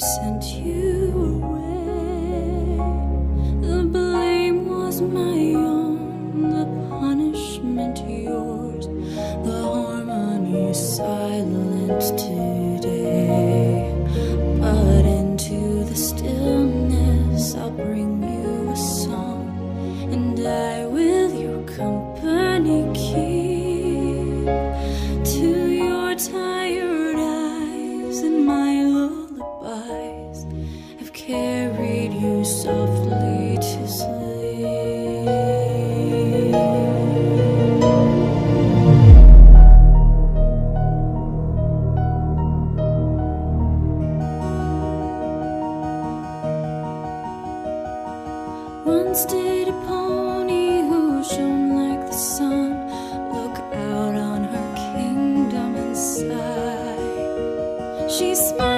sent you away. The blame was my own, the punishment yours, the harmony silent today. But into the stillness, I'll bring you a song, and I, will your company, keep. Once did a pony who shone like the sun look out on her kingdom and sigh. She smiled.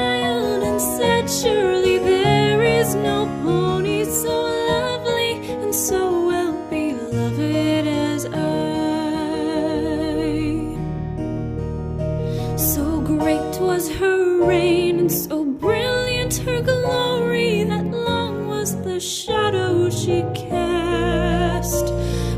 shadow she cast,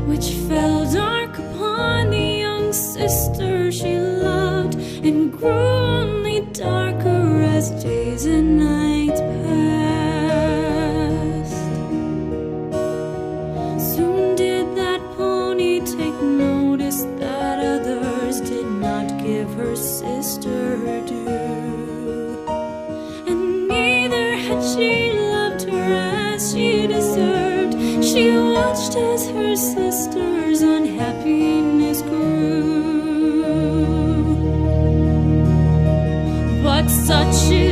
which fell dark upon the young sister she loved, and grew only darker as days and nights passed. Soon did that pony take notice that others did not give her sister due. as her sister's unhappiness grew. But such is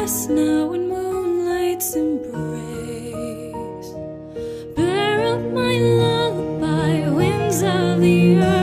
dress now in moonlight's embrace. Bear up my lullaby, winds of the earth.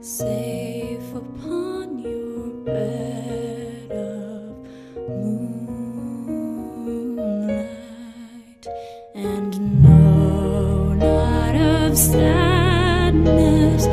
safe upon your bed of moonlight, and no, not of sadness.